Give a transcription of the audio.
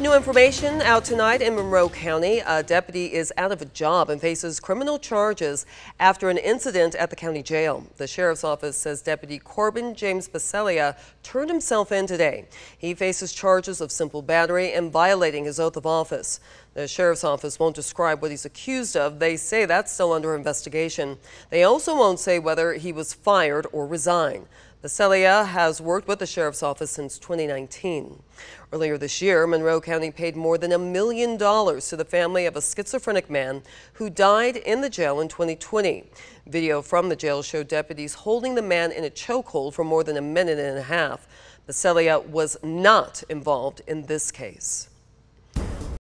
New information out tonight in Monroe County. A deputy is out of a job and faces criminal charges after an incident at the county jail. The sheriff's office says Deputy Corben James Becelia turned himself in today. He faces charges of simple battery and violating his oath of office. The sheriff's office won't describe what he's accused of. They say that's still under investigation. They also won't say whether he was fired or resigned. Becelia has worked with the sheriff's office since 2019. Earlier this year, Monroe County paid more than a million dollars to the family of a schizophrenic man who died in the jail in 2020. Video from the jail showed deputies holding the man in a chokehold for more than a minute and a half. Becelia was not involved in this case.